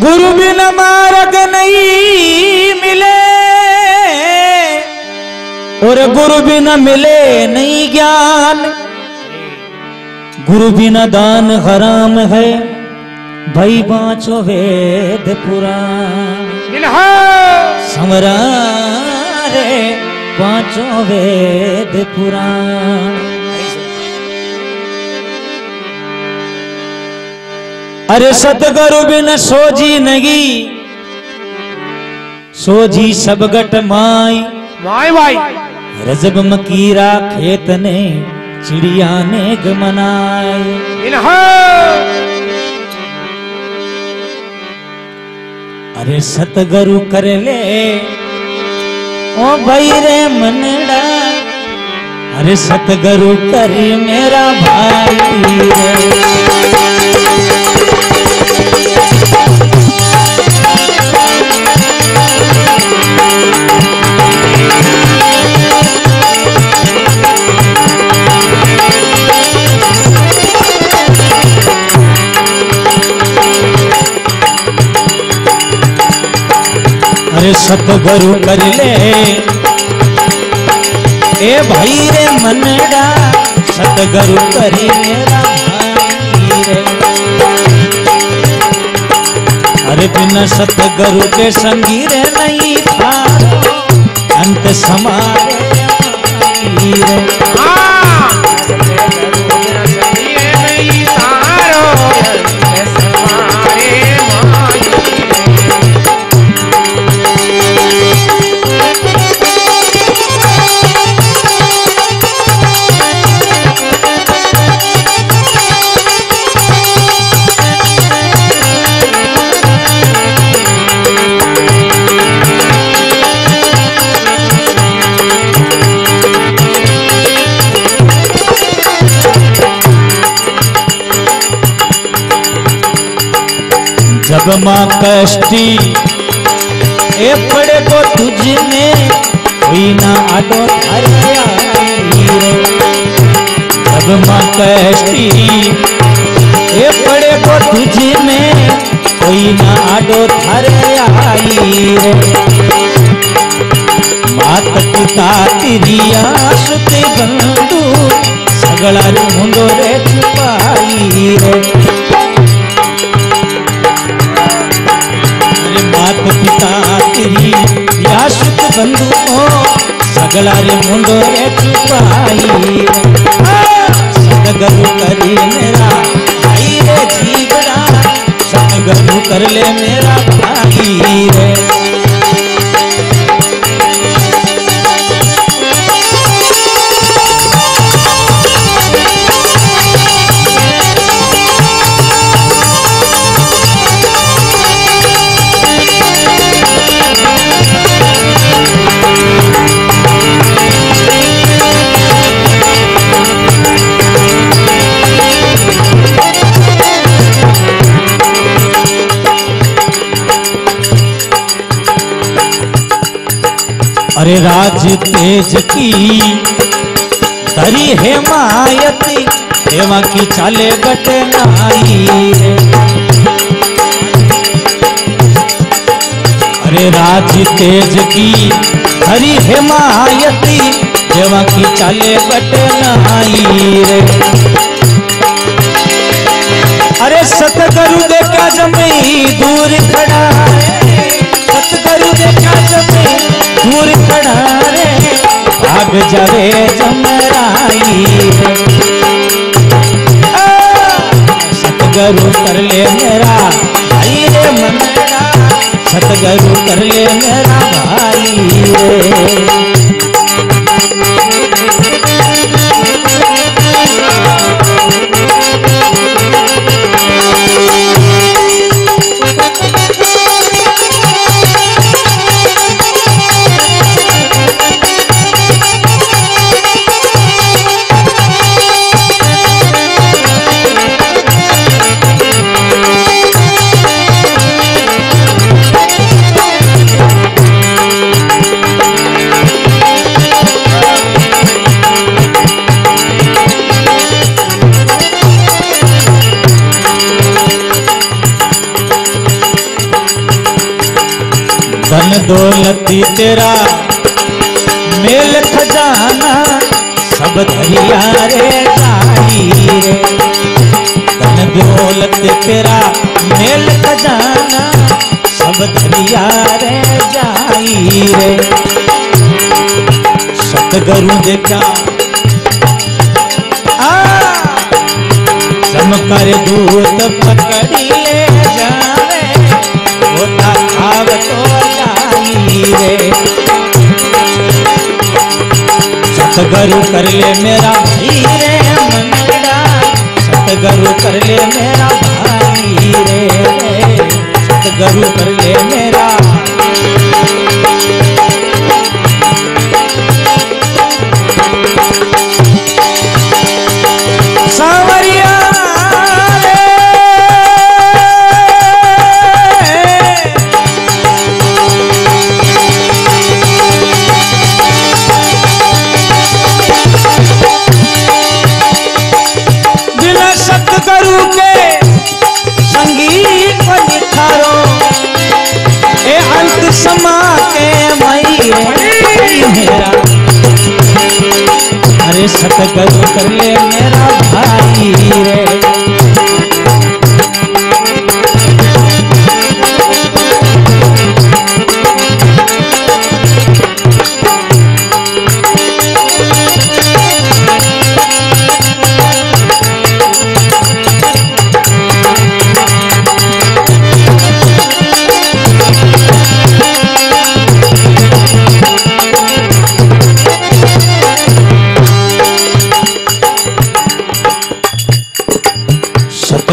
गुरु बिन मार्ग नहीं मिले। और गुरु बिन मिले नहीं ज्ञान। गुरु बिना दान हराम है भाई बाँचो वेद पुराण। समरा रे पाँचों वेद पुराण। अरे सतगुरु बिन सोजी नगी। सोजी सब गट माई। वाई वाई रजब मकीरा खेत ने चिड़िया ने गमनाए अरे सतगुरु कर ले। ओ भाई रे मनड़ा। अरे सतगुरु कर मेरा भाई। रे अरे सतगुरु कर ले। ए भाई रे मनड़ा सतगुरु कर अरे बिना सतगुरु के संगी रे नहीं था अंत समारे रे। जब माँ कष्टी। ए पड़े को तुझ ना आटो थारे आई रे जब माँ कष्टी। ए पड़े को तुझ में कोई ना आडो आई रे मात पिता तेरी आसते बंधु सगला यासुत बंधु को सगला रे। मुंडो रे छुपाई करी मेरा भाई रे जीवड़ा सतगुरु कर ले मेरा भाई रे। राज तेज की। धरी है मायती हेमा की चाले बटनाई रे अरे राज तेज की, हरी है मायती हेमा की चाले बटनाई रे। अरे सतगुरु देखा जमी दूर जावे आ, सतगुरु कर ले मेरा भाई रे मन सतगुरु कर ले मेरा भाई रे। धन दौलती तेरा। मेल खजाना, सब धरिया रे रे। धन दौलत तेरा, मेल खजाना, सब धरिया रे रे। सतगुरु देखा। चमकर दूत पकड़ी ले जावे सतगुरु कर ले मेरा हीरे मनड़ा सतगुरु कर ले मेरा भाई रे सतगुरु कर ले मेरा सतगुरु कर ले मेरा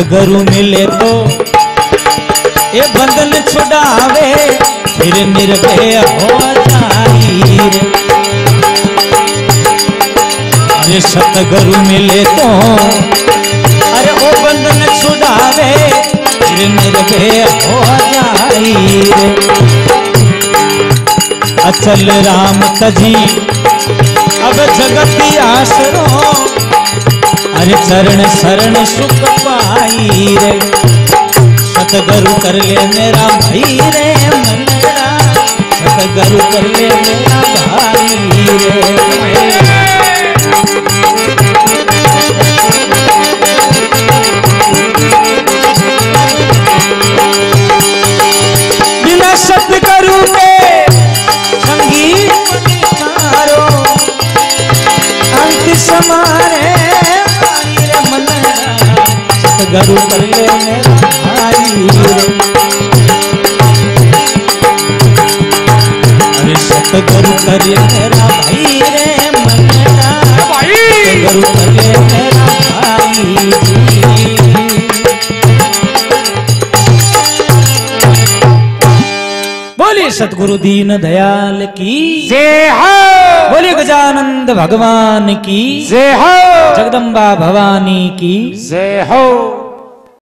सतगुरु मिले तो ये बंधन छुड़ावे, फिर निर्भय हो रे अरे सतगुरु मिले तो अरे वो बंधन छुड़ावे, फिर निर्भय हो जाई अचल राम तजी, अब जगती आसरो अरे चरण शरण सुख पाई रे। सतगुरु कर ले मेरा भाई रे मनरा सतगुरु कर ले मेरा भाई रे। भाई रे कर मेरा भाई रे मनरा सतगुरु कर ले मेरा भाई सतगुरु दीन दयाल की। जय हो। बोलिए गजानंद भगवान की। जय हो। जगदम्बा भवानी की। जय हो।